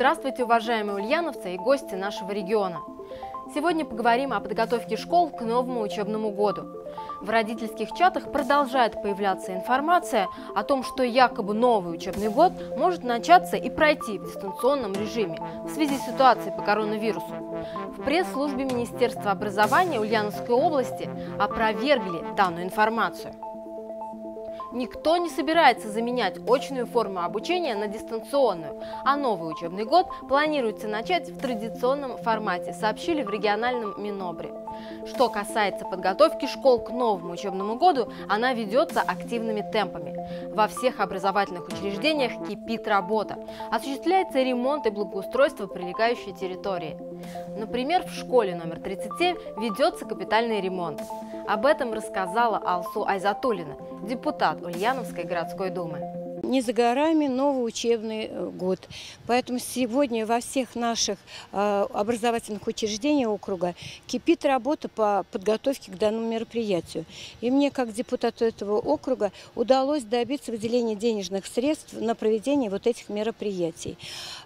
Здравствуйте, уважаемые ульяновцы и гости нашего региона. Сегодня поговорим о подготовке школ к новому учебному году. В родительских чатах продолжает появляться информация о том, что якобы новый учебный год может начаться и пройти в дистанционном режиме в связи с ситуацией по коронавирусу. В пресс-службе Министерства образования Ульяновской области опровергли данную информацию. Никто не собирается заменять очную форму обучения на дистанционную, а новый учебный год планируется начать в традиционном формате, сообщили в региональном Минобре. Что касается подготовки школ к новому учебному году, она ведется активными темпами. Во всех образовательных учреждениях кипит работа. Осуществляется ремонт и благоустройство прилегающей территории. Например, в школе номер 37 ведется капитальный ремонт. Об этом рассказала Алсу Айзатулина, депутат Ульяновской городской думы не за горами новый учебный э, год. Поэтому сегодня во всех наших э, образовательных учреждениях округа кипит работа по подготовке к данному мероприятию. И мне, как депутату этого округа, удалось добиться выделения денежных средств на проведение вот этих мероприятий.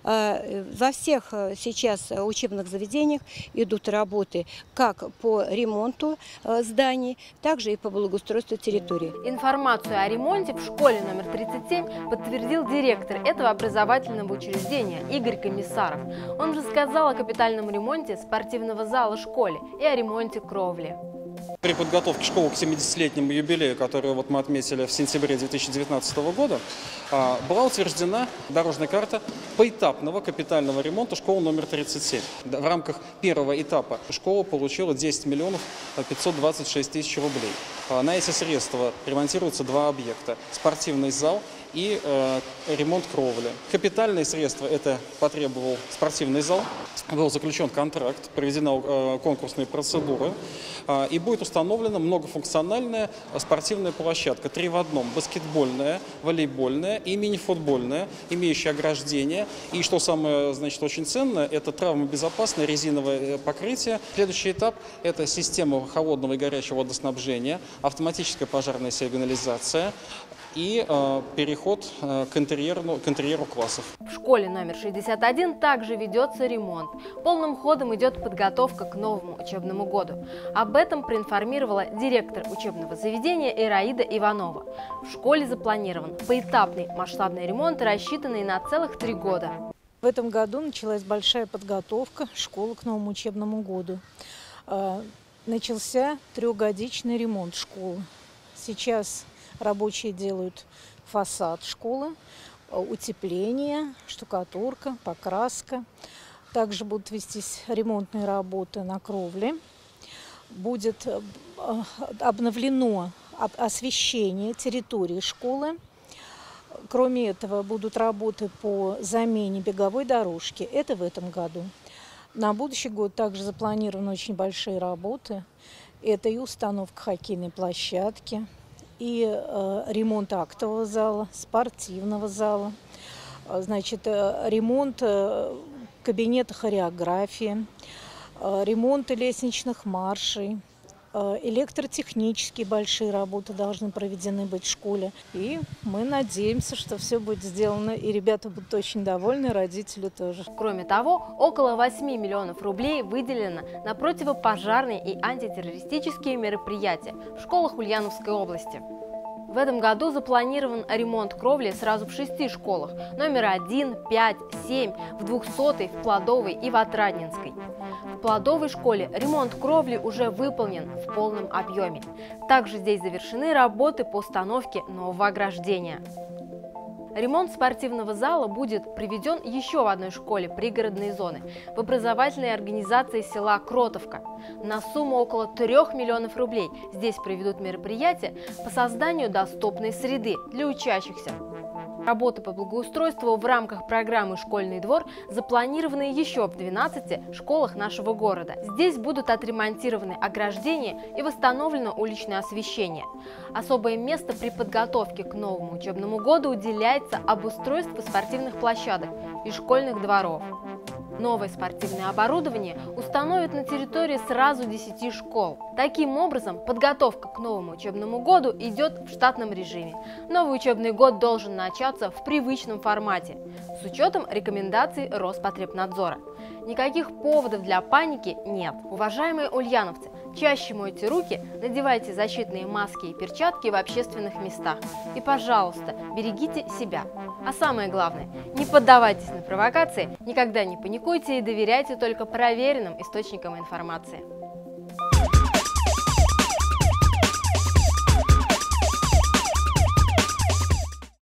Э, во всех сейчас учебных заведениях идут работы как по ремонту зданий, также и по благоустройству территории. Информацию о ремонте в школе номер 37 подтвердил директор этого образовательного учреждения Игорь Комиссаров. Он рассказал о капитальном ремонте спортивного зала школе и о ремонте кровли. При подготовке школы к 70-летнему юбилею, который вот мы отметили в сентябре 2019 года, а, была утверждена дорожная карта поэтапного капитального ремонта школы номер 37. В рамках первого этапа школа получила 10 миллионов 526 тысяч рублей. А, на эти средства ремонтируются два объекта. Спортивный зал и э, ремонт кровли. Капитальные средства это потребовал спортивный зал. Был заключен контракт, проведена э, конкурсные процедуры э, и будет установлена многофункциональная спортивная площадка. Три в одном. Баскетбольная, волейбольная и мини-футбольная, имеющая ограждение. И что самое значит, очень ценное, это травмобезопасное резиновое э, покрытие. Следующий этап – это система холодного и горячего водоснабжения, автоматическая пожарная сигнализация, и э, переход э, к, интерьеру, к интерьеру классов. В школе номер 61 также ведется ремонт. Полным ходом идет подготовка к новому учебному году. Об этом проинформировала директор учебного заведения Ираида Иванова. В школе запланирован поэтапный масштабный ремонт, рассчитанный на целых три года. В этом году началась большая подготовка школы к новому учебному году. Э, начался трехгодичный ремонт школы. Сейчас Рабочие делают фасад школы, э, утепление, штукатурка, покраска. Также будут вестись ремонтные работы на кровле. Будет э, обновлено освещение территории школы. Кроме этого, будут работы по замене беговой дорожки. Это в этом году. На будущий год также запланированы очень большие работы. Это и установка хоккейной площадки, и э, ремонт актового зала, спортивного зала, э, значит, э, ремонт кабинета хореографии, ремонт лестничных маршей, электротехнические большие работы должны проведены быть в школе. И мы надеемся, что все будет сделано, и ребята будут очень довольны, родители тоже. Кроме того, около 8 миллионов рублей выделено на противопожарные и антитеррористические мероприятия в школах Ульяновской области. В этом году запланирован ремонт кровли сразу в шести школах – номер 1, 5, 7, в 200 в Плодовой и в Отрадненской. В Плодовой школе ремонт кровли уже выполнен в полном объеме. Также здесь завершены работы по установке нового ограждения. Ремонт спортивного зала будет проведен еще в одной школе пригородной зоны, в образовательной организации села Кротовка. На сумму около 3 миллионов рублей здесь проведут мероприятие по созданию доступной среды для учащихся. Работы по благоустройству в рамках программы «Школьный двор» запланированы еще в 12 школах нашего города. Здесь будут отремонтированы ограждения и восстановлено уличное освещение. Особое место при подготовке к новому учебному году уделяется обустройству спортивных площадок и школьных дворов. Новое спортивное оборудование установят на территории сразу 10 школ. Таким образом, подготовка к новому учебному году идет в штатном режиме. Новый учебный год должен начаться в привычном формате, с учетом рекомендаций Роспотребнадзора. Никаких поводов для паники нет. Уважаемые ульяновцы, чаще мойте руки, надевайте защитные маски и перчатки в общественных местах. И, пожалуйста, берегите себя. А самое главное, не поддавайтесь на провокации, никогда не паникуйте и доверяйте только проверенным источникам информации.